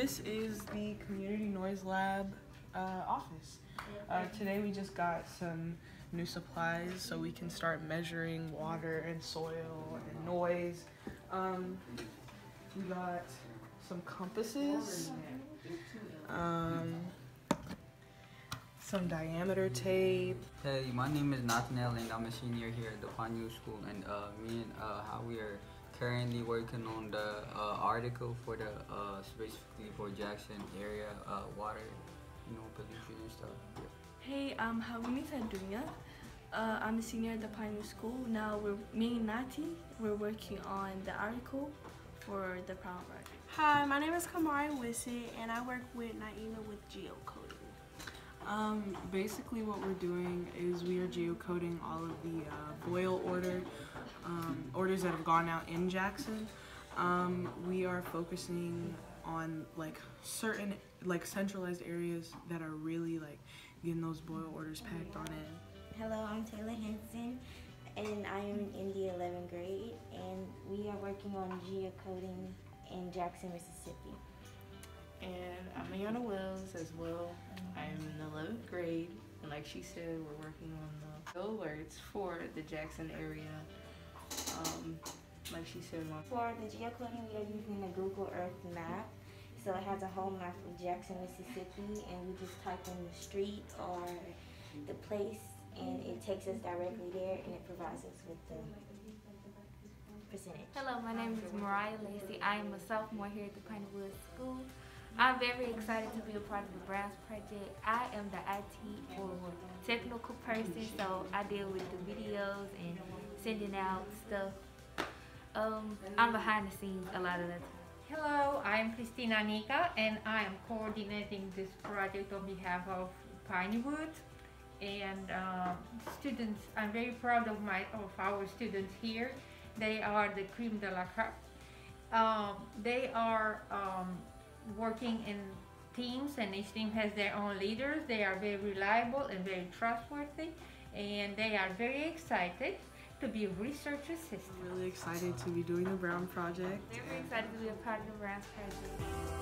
this is the Community Noise Lab uh, office. Uh, today we just got some new supplies so we can start measuring water and soil and noise. Um, we got some compasses, um, some diameter tape. Hey, my name is Nathaniel and I'm a senior here at the Piney Woods School and uh, me and uh, how we are currently working on the uh, article for the uh, specifically for Jackson area uh, water, you know, pollution and stuff. Yeah. Hey, I'm Harumita Dunya. Uh, I'm a senior at the Pioneer School. Now, we're, me and Nati, we're working on the article for the Brown Project. Hi, my name is Kamari Wissett, and I work with Naima with geocoding. Um, basically what we're doing is we are geocoding all of the uh, boil order, um, orders that have gone out in Jackson. Um, we are focusing on like certain like centralized areas that are really like getting those boil orders packed on in. Hello, I'm Taylor Henson, and I am in the 11th grade, and we are working on geocoding in Jackson, Mississippi. And I'm Ayana Wells as well. I'm in the 11th grade, and like she said, we're working on the alerts for the Jackson area. Um, like she said, my For the geocoding, we are using the Google Earth map. So it has a whole map of Jackson, Mississippi, and we just type in the street or the place, and it takes us directly there, and it provides us with the percentage. Hello, my name is Mariah Lacey. I am a sophomore here at the Piney Woods School. I'm very excited to be a part of the Browns Project. I am the IT or technical person, so I deal with the videos and sending out stuff. Um, I'm behind the scenes a lot of the time. Hello, I'm Christina Nika and I am coordinating this project on behalf of Pinewood and uh, students. I'm very proud of my of our students here. They are the cream de la crop. Um, they are um, working in teams and each team has their own leaders. They are very reliable and very trustworthy and they are very excited to be a research assistants. Really excited to be doing the Brown Project. They're Very excited to be a part of the Brown Project.